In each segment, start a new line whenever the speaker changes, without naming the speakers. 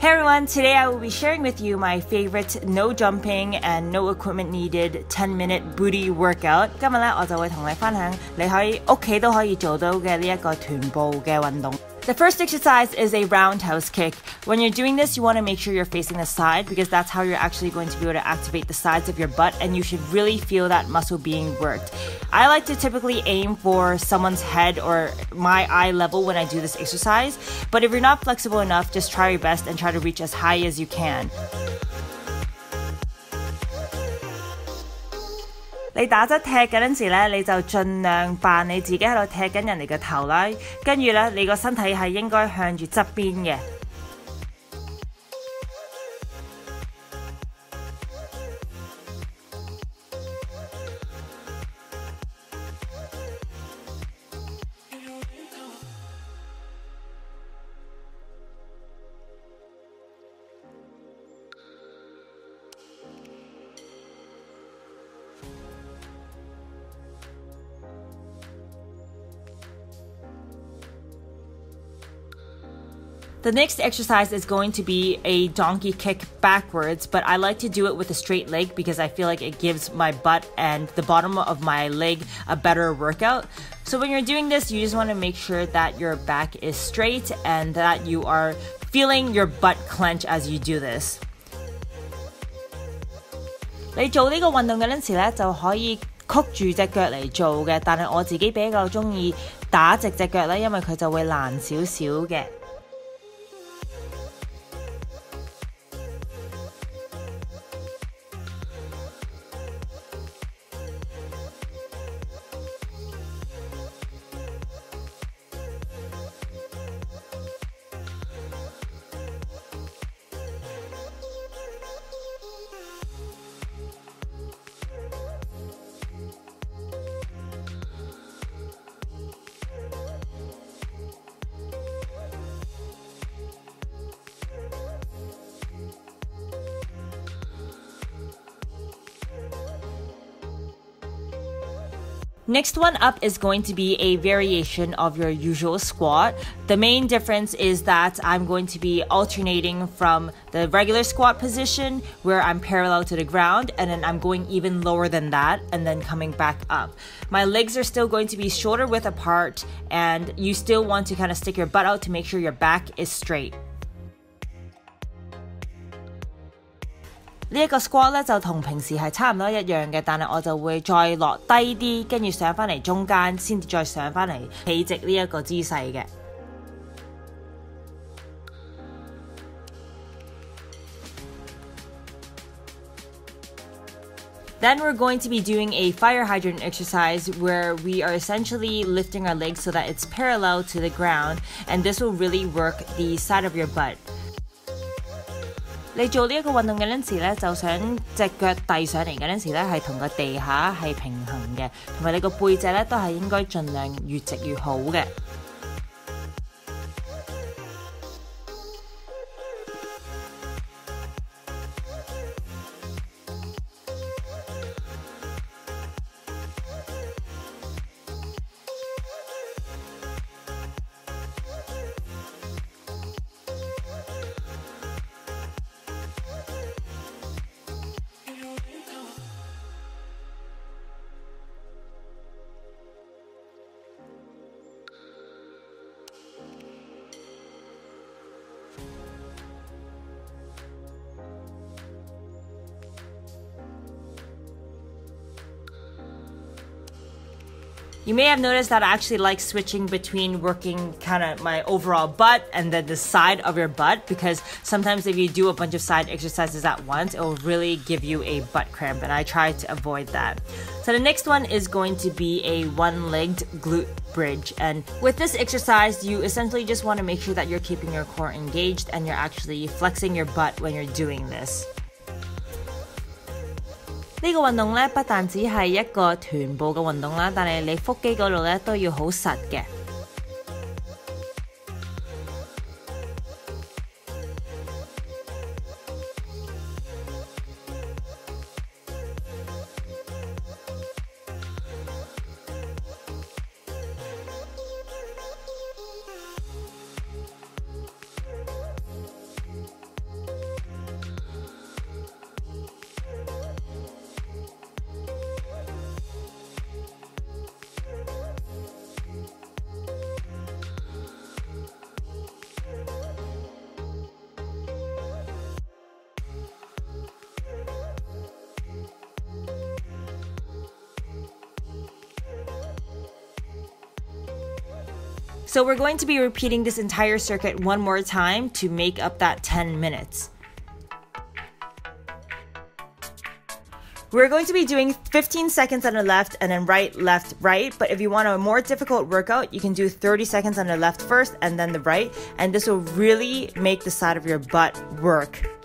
Hey everyone, today I will be sharing with you my favorite no jumping and no equipment needed 10 minute booty workout。今日咧我就会同你分享你喺屋企都可以做到嘅呢一个臀部嘅运动。 The first exercise is a roundhouse kick. When you're doing this, you want to make sure you're facing the side because that's how you're actually going to be able to activate the sides of your butt and you should really feel that muscle being worked. I like to typically aim for someone's head or my eye level when I do this exercise, but if you're not flexible enough, just try your best and try to reach as high as you can. 你打側踢嗰陣時咧，你就盡量扮你自己喺度踢緊人哋嘅頭啦，跟住咧你個身體係應該向住側邊嘅。 The next exercise is going to be a donkey kick backwards, but I like to do it with a straight leg because I feel like it gives my butt and the bottom of my leg a better workout. So when you're doing this, you just want to make sure that your back is straight and that you are feeling your butt clench as you do this. 你做呢个运动嗰阵时咧，就可以曲住只脚嚟做嘅，但系我自己比较中意打直只脚咧，因为佢就会难少少嘅。 Next one up is going to be a variation of your usual squat. The main difference is that I'm going to be alternating from the regular squat position where I'm parallel to the ground and then I'm going even lower than that and then coming back up. My legs are still going to be shoulder width apart and you still want to kind of stick your butt out to make sure your back is straight. 呢一个 squat 咧就同平时系差唔多一样嘅，但系我就会再落低啲，跟住上翻嚟中间，先至再上翻嚟企直呢一个姿势嘅。Then we're going to be doing a fire hydrant exercise where we are essentially lifting our legs so that it's parallel to the ground, and this will really work the side of your butt. 你做呢一個運動嘅陣時咧，就想隻腳遞上嚟嗰陣時咧，係同個地下係平衡嘅，同埋你個背脊咧都係應該盡量越直越好嘅。 You may have noticed that I actually like switching between working kind of my overall butt and then the side of your butt because sometimes if you do a bunch of side exercises at once, it will really give you a butt cramp and I try to avoid that. So the next one is going to be a one-legged glute bridge. And with this exercise, you essentially just want to make sure that you're keeping your core engaged and you're actually flexing your butt when you're doing this. 呢個運動咧不但只係一個臀部嘅運動啦，但係你腹肌嗰度咧都要好實嘅。 So we're going to be repeating this entire circuit one more time to make up that 10 minutes. We're going to be doing 15 seconds on the left and then right, left, right. But if you want a more difficult workout, you can do 30 seconds on the left first and then the right. And this will really make the side of your butt work.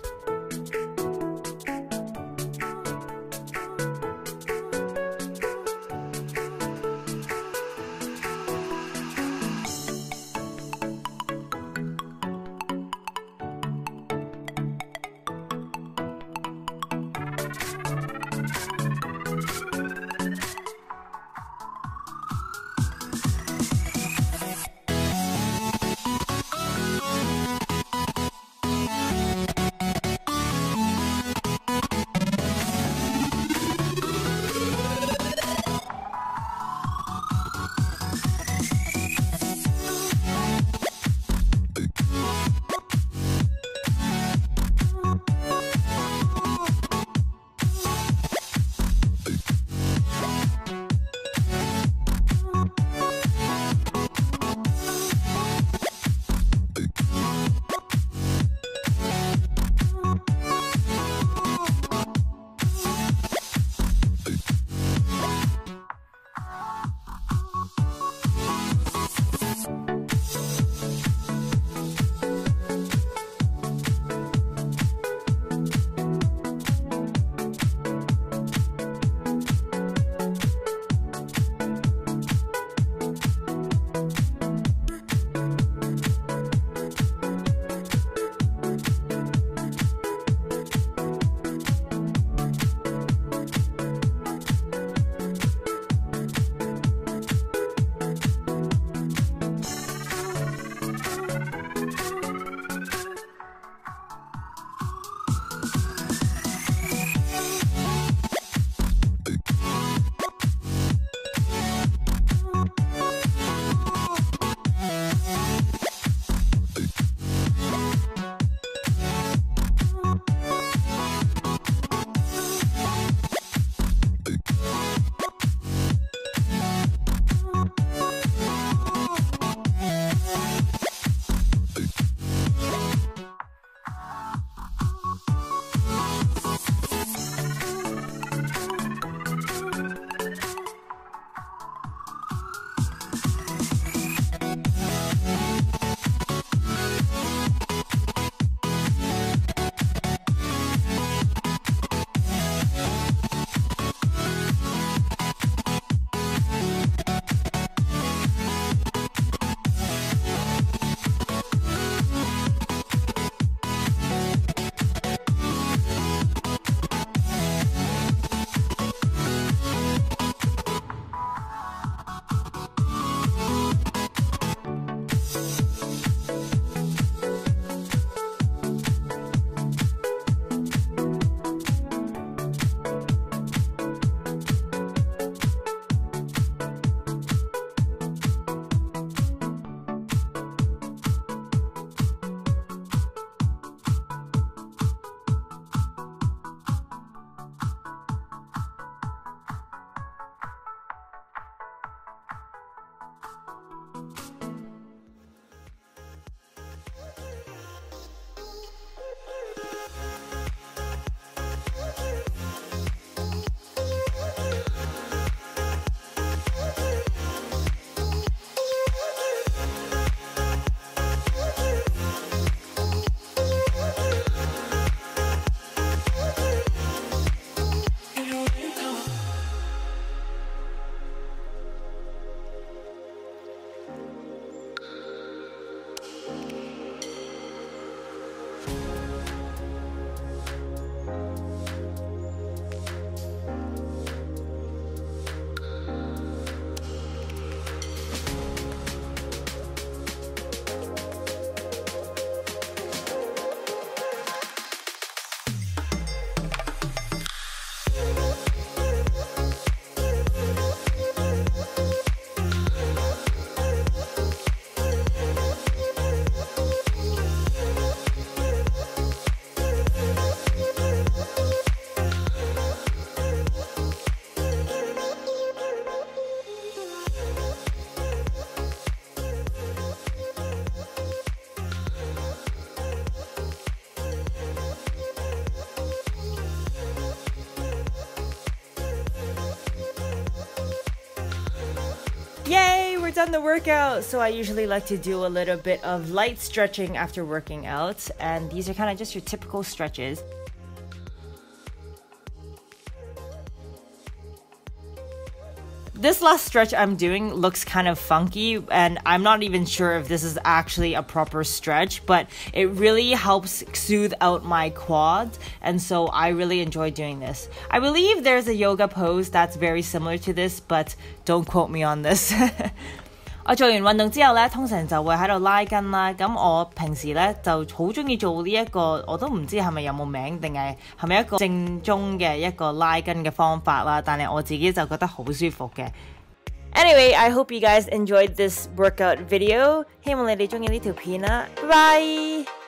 Done the workout. So I usually like to do a little bit of light stretching after working out. And these are kind of just your typical stretches. This last stretch I'm doing looks kind of funky, and I'm not even sure if this is actually a proper stretch, but it really helps soothe out my quads, and so I really enjoy doing this. I believe there's a yoga pose that's very similar to this, but don't quote me on this. 我做完運動之後咧，通常就會喺度拉筋啦。咁我平時咧就好中意做呢一個，我都唔知係咪有冇名定係係咪一個正宗嘅一個拉筋嘅方法啦。但係我自己就覺得好舒服嘅。Anyway, I hope you guys enjoyed this workout video. 希望你哋中意呢條片啦。拜拜。